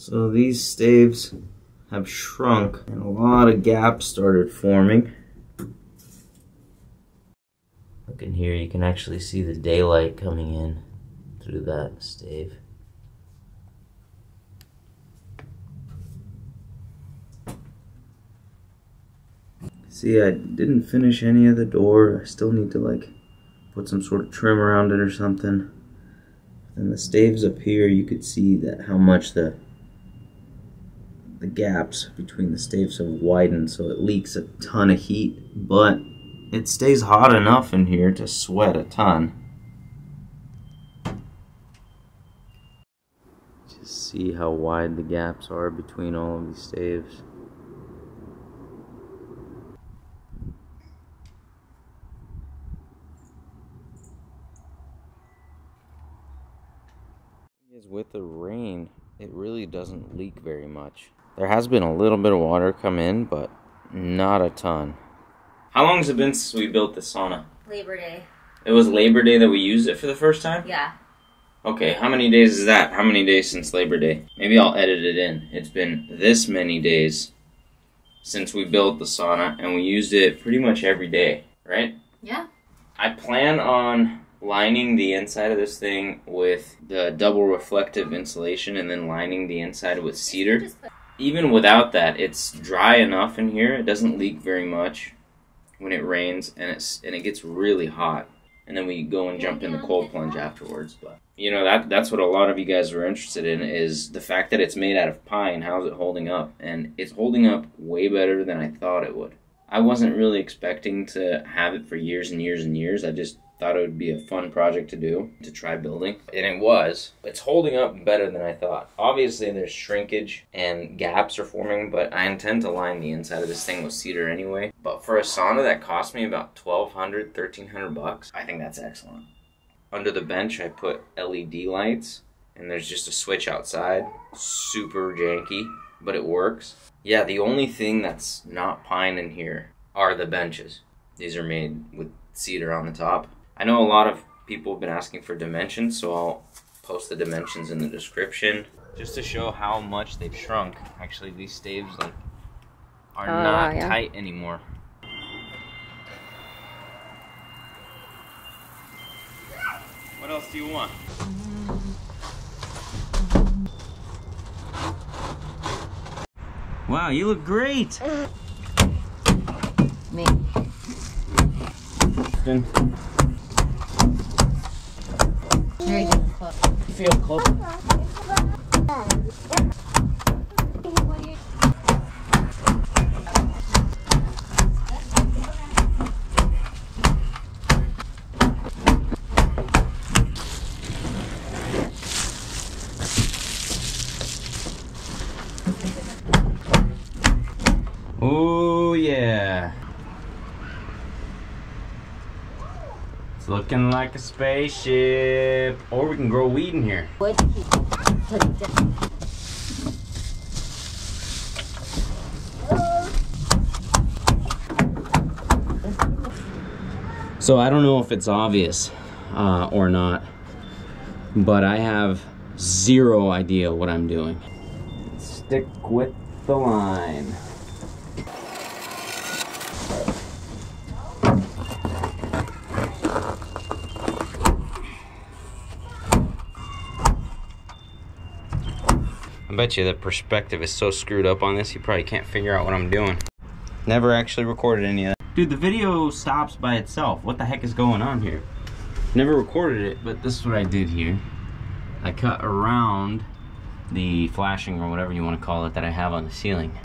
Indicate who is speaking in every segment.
Speaker 1: So these staves have shrunk and a lot of gaps started forming. Look in here, you can actually see the daylight coming in through that stave. See, I didn't finish any of the door. I still need to like put some sort of trim around it or something. And the staves up here, you could see that how much the the gaps between the staves have widened, so it leaks a ton of heat, but it stays hot enough in here to sweat a ton. Just see how wide the gaps are between all of these staves. With the rain, it really doesn't leak very much. There has been a little bit of water come in, but not a ton. How long has it been since we built the sauna?
Speaker 2: Labor Day.
Speaker 1: It was Labor Day that we used it for the first time?
Speaker 2: Yeah.
Speaker 1: Okay, how many days is that? How many days since Labor Day? Maybe I'll edit it in. It's been this many days since we built the sauna, and we used it pretty much every day, right?
Speaker 2: Yeah.
Speaker 1: I plan on lining the inside of this thing with the double reflective insulation and then lining the inside with cedar even without that, it's dry enough in here. It doesn't leak very much when it rains, and it's and it gets really hot. And then we go and jump in the cold plunge afterwards. But you know that that's what a lot of you guys were interested in is the fact that it's made out of pine. How's it holding up? And it's holding up way better than I thought it would. I wasn't really expecting to have it for years and years and years. I just thought it would be a fun project to do to try building. And it was. It's holding up better than i thought. Obviously there's shrinkage and gaps are forming but i intend to line the inside of this thing with cedar anyway. But for a sauna that cost me about 1200 1300 bucks i think that's excellent. Under the bench i put led lights and there's just a switch outside. Super janky but it works. Yeah the only thing that's not pine in here are the benches. These are made with cedar on the top I know a lot of people have been asking for dimensions, so I'll post the dimensions in the description just to show how much they've shrunk. Actually, these staves like are oh, not yeah. tight anymore. What else do you want? Wow, you look great.
Speaker 2: Me. Very. Feel close.
Speaker 1: Oh yeah. Looking like a spaceship. Or we can grow weed in here. So I don't know if it's obvious uh, or not, but I have zero idea what I'm doing. Stick with the line. Bet you the perspective is so screwed up on this, you probably can't figure out what I'm doing. Never actually recorded any of that. Dude, the video stops by itself. What the heck is going on here? Never recorded it, but this is what I did here. I cut around the flashing or whatever you want to call it that I have on the ceiling.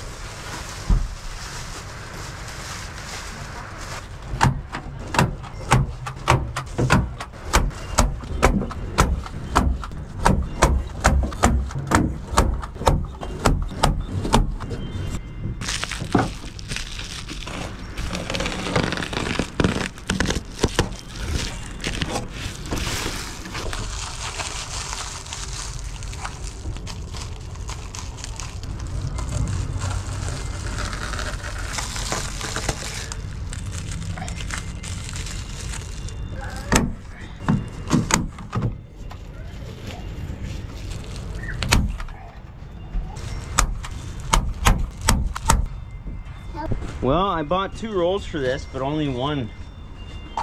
Speaker 1: Well, I bought two rolls for this, but only one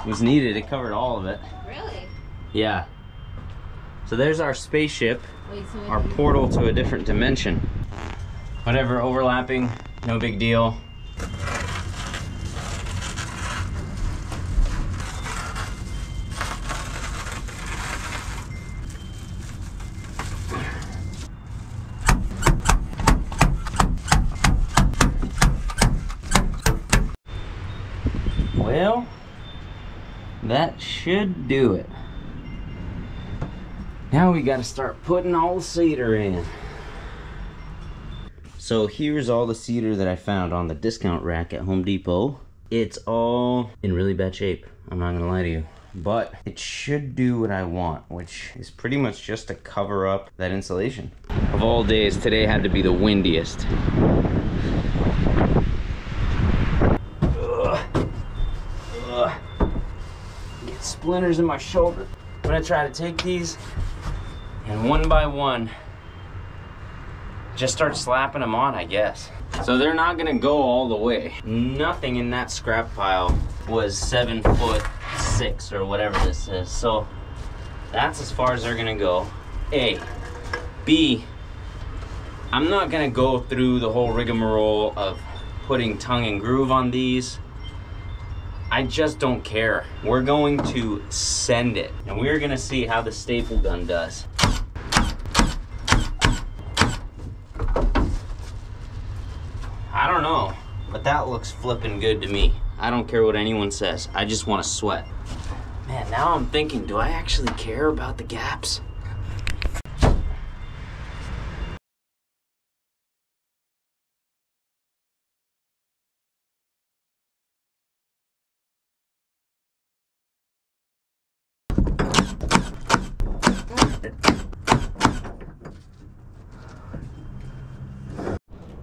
Speaker 1: was needed. It covered all of it.
Speaker 3: Really?
Speaker 1: Yeah. So there's our spaceship,
Speaker 3: Wait, so
Speaker 1: our portal to a different dimension. Whatever, overlapping, no big deal. Well, that should do it. Now we gotta start putting all the cedar in. So here's all the cedar that I found on the discount rack at Home Depot. It's all in really bad shape. I'm not gonna lie to you. But it should do what I want, which is pretty much just to cover up that insulation. Of all days, today had to be the windiest. Splinters in my shoulder. I'm gonna try to take these and one by one just start slapping them on, I guess. So they're not gonna go all the way. Nothing in that scrap pile was seven foot six or whatever this is. So that's as far as they're gonna go. A. B. I'm not gonna go through the whole rigmarole of putting tongue and groove on these. I just don't care. We're going to send it. And we're gonna see how the staple gun does. I don't know, but that looks flipping good to me. I don't care what anyone says. I just want to sweat. Man, now I'm thinking, do I actually care about the gaps?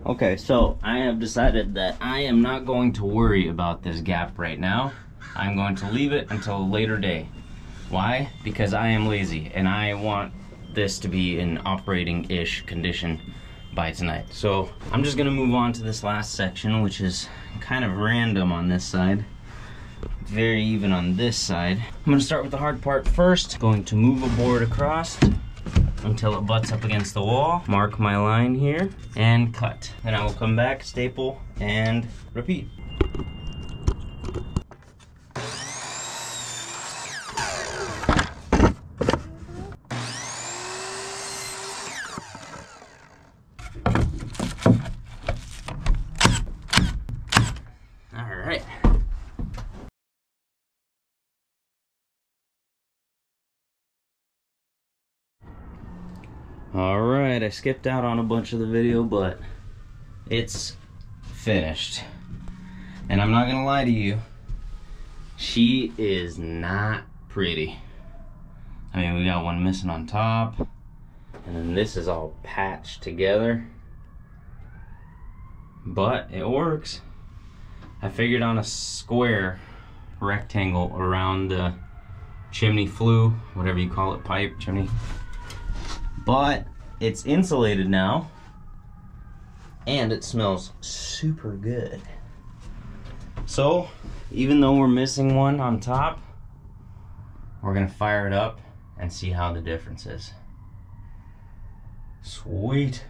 Speaker 1: Okay, so I have decided that I am not going to worry about this gap right now. I'm going to leave it until a later day. Why? Because I am lazy and I want this to be in operating-ish condition by tonight. So I'm just gonna move on to this last section, which is kind of random on this side. Very even on this side. I'm gonna start with the hard part first. Going to move a board across until it butts up against the wall. Mark my line here and cut. Then I will come back, staple, and repeat. All right. All right, I skipped out on a bunch of the video, but it's finished. And I'm not gonna lie to you, she is not pretty. I mean, we got one missing on top, and then this is all patched together. But it works. I figured on a square rectangle around the chimney flue, whatever you call it, pipe, chimney. But it's insulated now and it smells super good. So, even though we're missing one on top, we're gonna fire it up and see how the difference is. Sweet.